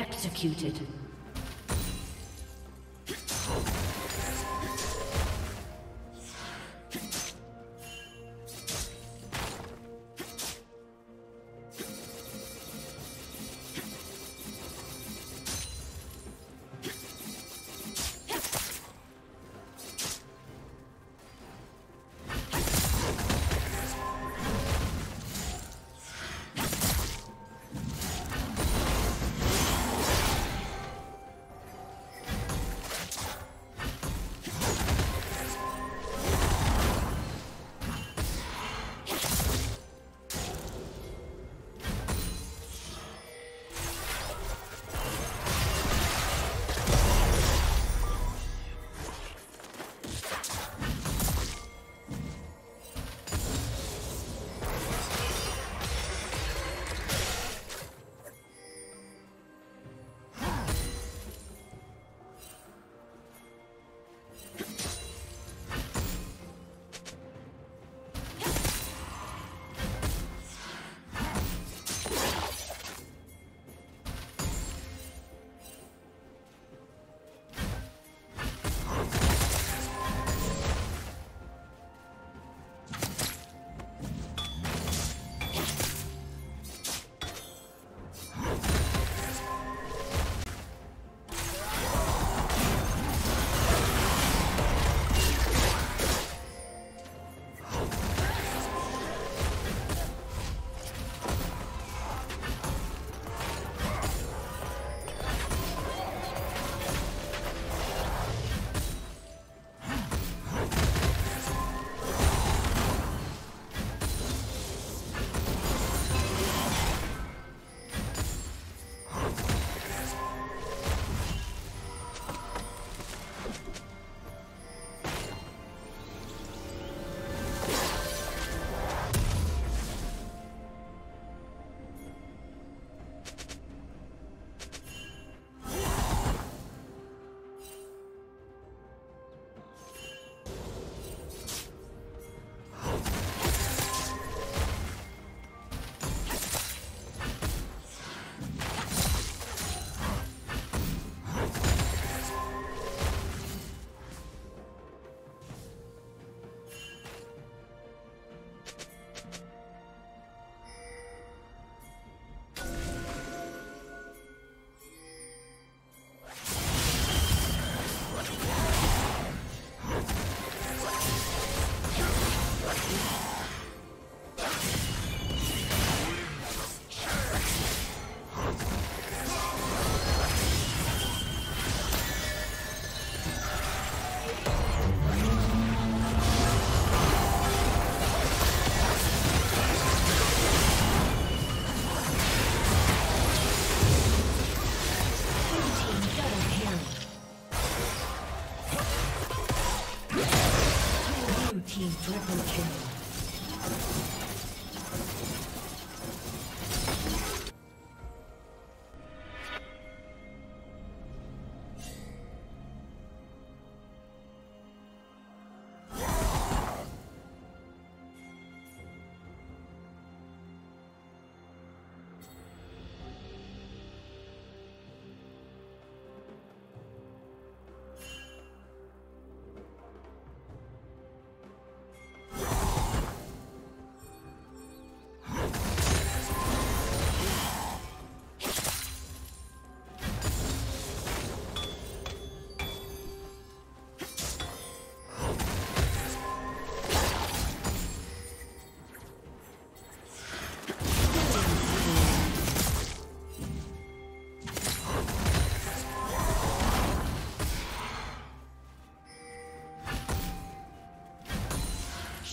Executed.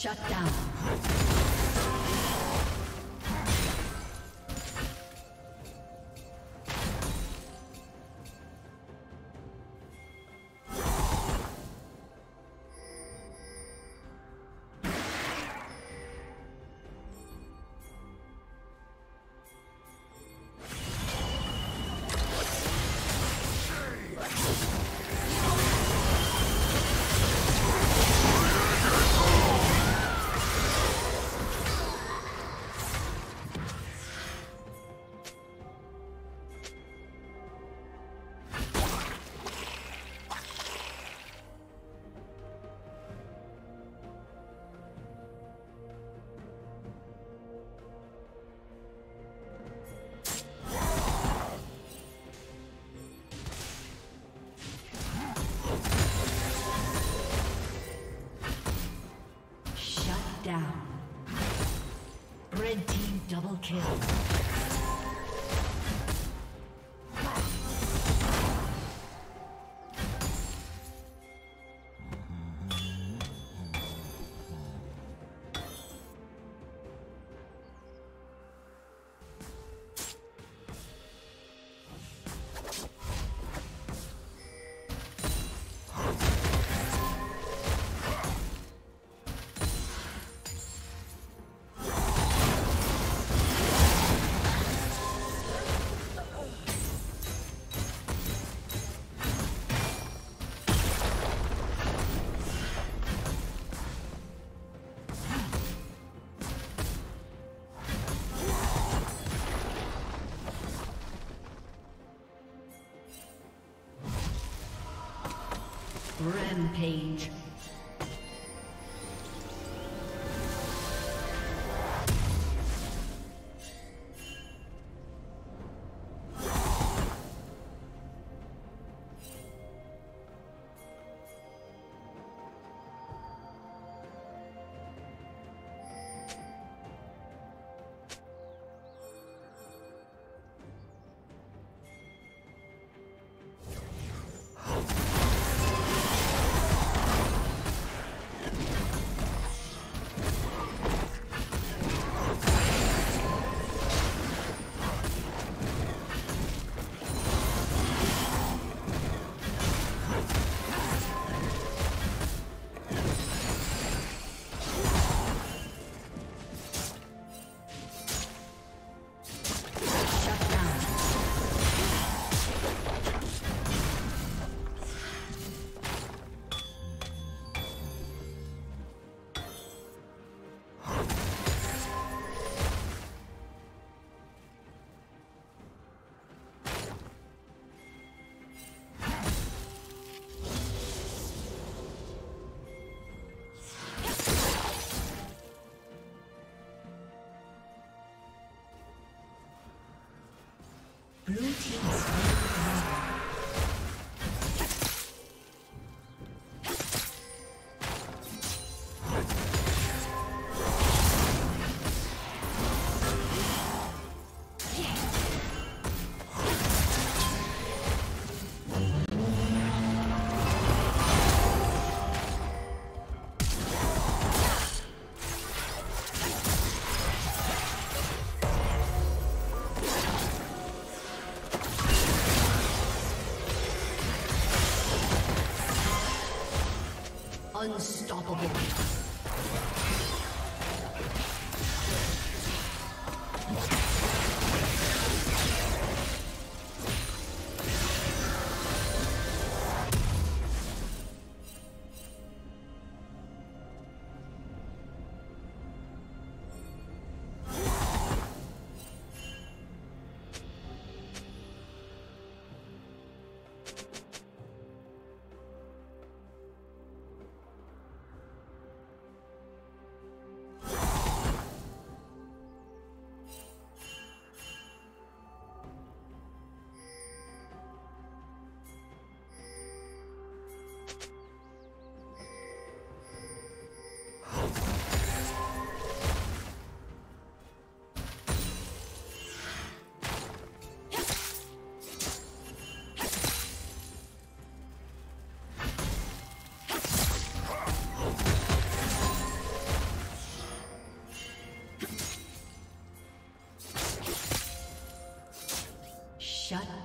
Shut down. Rampage. Unstoppable.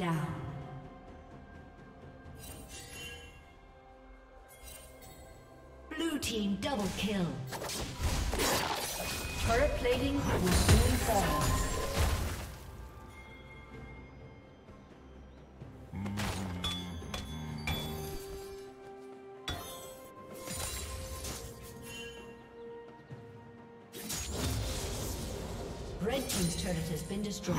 Down. Blue team double kill. Turret plating will soon fall. Red Team's turret has been destroyed.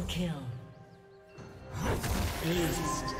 Double kill. Beast.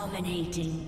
Dominating.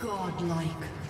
Godlike.